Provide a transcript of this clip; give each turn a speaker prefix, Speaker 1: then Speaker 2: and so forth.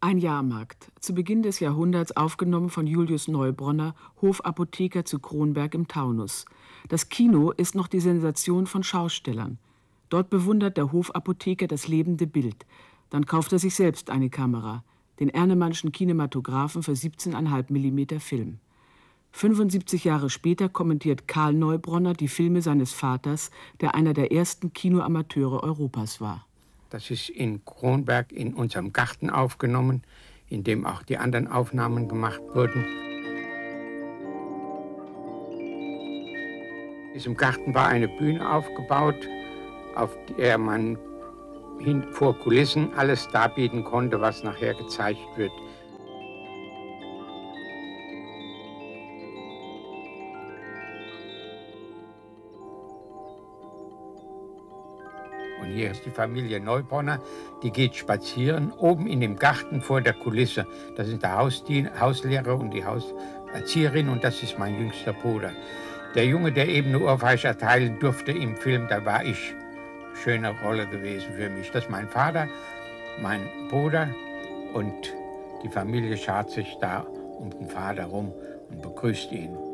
Speaker 1: Ein Jahrmarkt, zu Beginn des Jahrhunderts aufgenommen von Julius Neubronner, Hofapotheker zu Kronberg im Taunus. Das Kino ist noch die Sensation von Schaustellern. Dort bewundert der Hofapotheker das lebende Bild. Dann kauft er sich selbst eine Kamera, den Ernemannschen Kinematographen für 17,5 mm Film. 75 Jahre später kommentiert Karl Neubronner die Filme seines Vaters, der einer der ersten Kinoamateure Europas war.
Speaker 2: Das ist in Kronberg in unserem Garten aufgenommen, in dem auch die anderen Aufnahmen gemacht wurden. In diesem Garten war eine Bühne aufgebaut, auf der man vor Kulissen alles darbieten konnte, was nachher gezeigt wird. Und hier ist die Familie Neubronner, die geht spazieren, oben in dem Garten vor der Kulisse. Das ist der Hausdien Hauslehrer und die Hauserzieherin und das ist mein jüngster Bruder. Der Junge, der eben eine Ohrfeige erteilen durfte im Film, da war ich. Schöne Rolle gewesen für mich. Das ist mein Vater, mein Bruder und die Familie schart sich da um den Vater rum und begrüßt ihn.